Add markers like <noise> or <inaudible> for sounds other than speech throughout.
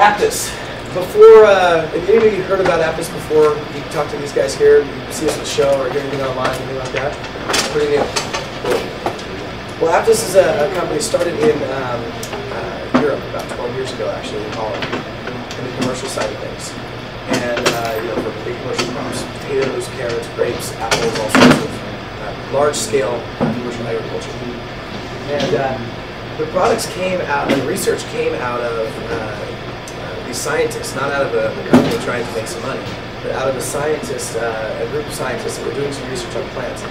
Aptus. Before, uh, have anybody heard about Aptus before? You talk to these guys here, you see us on the show or hear anything online, anything like that. Pretty new. Well, Aptus is a, a company started in um, uh, Europe about 12 years ago, actually, in Holland, in the commercial side of things. And, uh, you know, for big commercial crops, potatoes, carrots, grapes, apples, all sorts of uh, large-scale commercial agriculture. And uh, the products came out, the research came out of uh, uh, these scientists, not out of a, a, company trying to make some money, but out of a scientist, uh, a group of scientists that were doing some research on plants.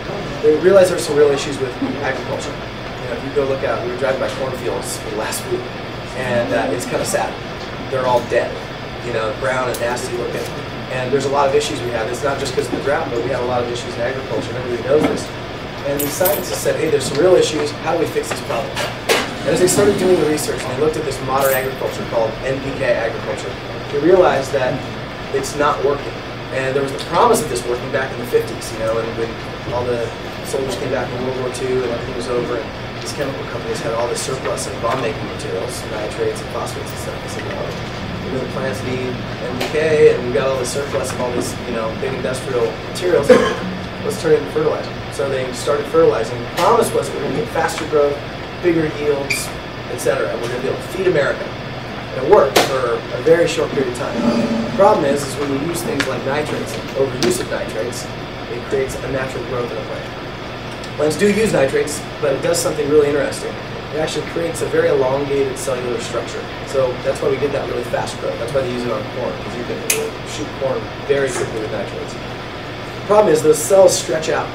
They realized there were some real issues with agriculture. You know, if you go look out, we were driving by cornfields last week, and uh, it's kind of sad. They're all dead, you know, brown and nasty looking. And there's a lot of issues we have. It's not just because of the drought, but we have a lot of issues in agriculture. Everybody knows this. And these scientists said, hey, there's some real issues. How do we fix these problems? As they started doing the research and they looked at this modern agriculture called NPK agriculture, they realized that it's not working. And there was the promise of this working back in the 50s, you know, and when all the soldiers came back from World War II and everything was over, and these chemical companies had all this surplus of bomb-making materials, nitrates and phosphates and stuff. They said, well, you know, the plants need NPK, and we've got all this surplus of all these, you know, big industrial materials. Let's turn it into fertilizer. So they started fertilizing. The promise was that we're going to get faster growth, bigger yields, etc. We're going to be able to feed America. And it worked for a very short period of time. The problem is, is when you use things like nitrates, overuse of nitrates, it creates a natural growth in a plant. Plants do use nitrates, but it does something really interesting. It actually creates a very elongated cellular structure. So that's why we get that really fast growth. That's why they use it on corn, because you can shoot corn very quickly with nitrates. The problem is those cells stretch out.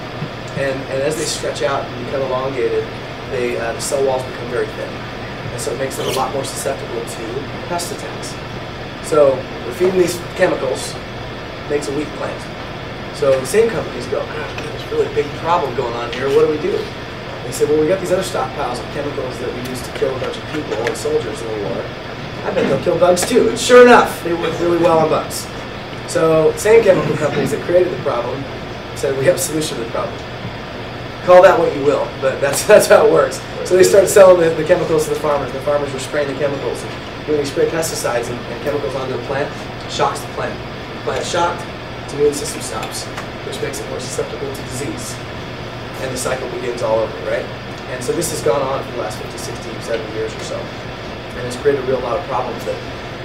And, and as they stretch out and become elongated, they, uh, the cell walls become very thin. And so it makes them a lot more susceptible to pest attacks. So we're feeding these chemicals, makes a weak plant. So the same companies go, ah, there's really a big problem going on here, what do we do? They said, well, we got these other stockpiles of chemicals that we used to kill a bunch of people and soldiers in the war. I bet they'll kill bugs too. And sure enough, they work really well on bugs. So same chemical companies that created the problem said, we have a solution to the problem call that what you will, but that's <laughs> that's how it works. So they started selling the, the chemicals to the farmers. The farmers were spraying the chemicals. And when they spray pesticides and, and chemicals onto the plant, shocks the plant. The plant shocked, its immune system stops, which makes it more susceptible to disease. And the cycle begins all over, right? And so this has gone on for the last 50, 60, 70 years or so. And it's created a real lot of problems that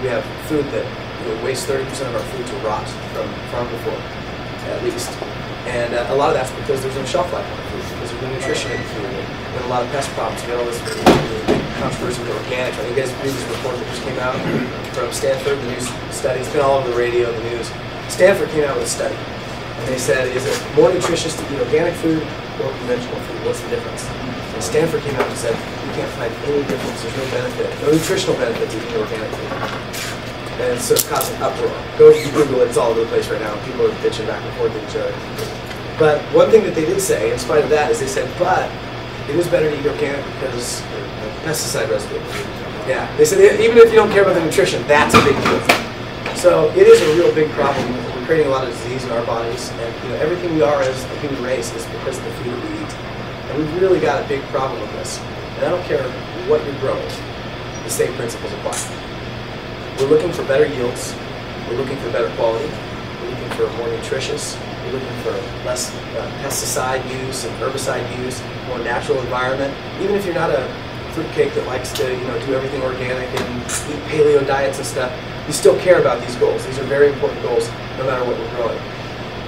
we have food that you know, wastes 30% of our food to rot from farm to fork, at least. And uh, a lot of that's because there's no shelf life on the nutrition in food. And a lot of pest problems. We got all this controversy with organics. I think you guys read this report that just came out from Stanford, the news study. It's been all over the radio, the news. Stanford came out with a study. And they said, is it more nutritious to eat organic food or conventional food? What's the difference? And Stanford came out and said, you can't find any difference. There's no benefit, no nutritional benefit to eating organic food. And so it's causing uproar. Go Google it, it's all over the place right now. People are bitching back and forth at each other. But one thing that they did say, in spite of that, is they said, but it is better to eat organic because uh, pesticide residue. Yeah, they said even if you don't care about the nutrition, that's a big deal. So it is a real big problem. We're creating a lot of disease in our bodies, and you know everything we are as a human race is because of the food that we eat. And we've really got a big problem with this. And I don't care what you're growing, the same principles apply. We're looking for better yields. We're looking for better quality. For more nutritious. We're looking for less uh, pesticide use and herbicide use, more natural environment. Even if you're not a fruitcake that likes to, you know, do everything organic and eat paleo diets and stuff, you still care about these goals. These are very important goals, no matter what we're growing.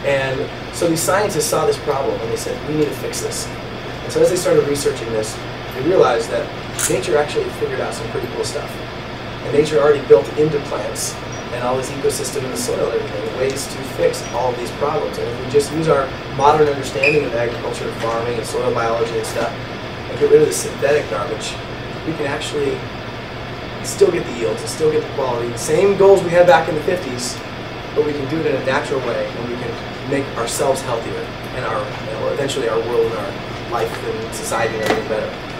And so these scientists saw this problem and they said, we need to fix this. And so as they started researching this, they realized that nature actually figured out some pretty cool stuff. And nature already built into plants and all this ecosystem in the soil and everything, ways to fix all these problems. And if we just use our modern understanding of agriculture and farming and soil biology and stuff, and get rid of the synthetic garbage, we can actually still get the yields and still get the quality. Same goals we had back in the 50s, but we can do it in a natural way and we can make ourselves healthier and our, you know, eventually our world and our life and society and everything better.